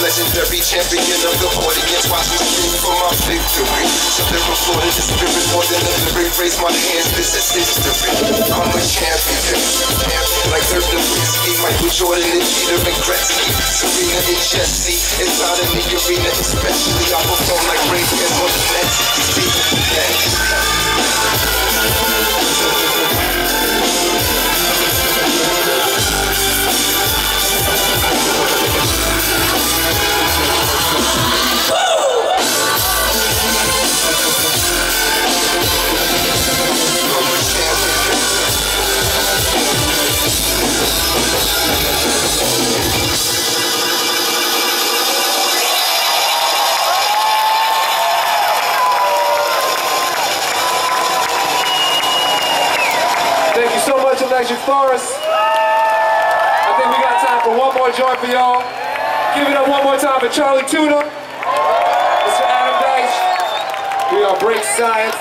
legendary champion of the audience. Watch me sing for my victory. So lyrical to the spirit more than a lyric. Raise my hands, this is history. I'm a champion. Like Dirk Nowitzki, Michael Jordan, and Peter and Gretzky. Serena and Jesse. Inside of the arena, especially. I perform Congratulations, Forest. I think we got time for one more joint for y'all. Give it up one more time for Charlie Tudor, Mr. Adam Deitch. We are Break Science.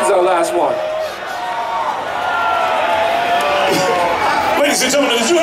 This is our last one. Ladies and gentlemen, did you